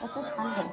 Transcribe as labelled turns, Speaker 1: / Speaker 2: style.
Speaker 1: 我不传统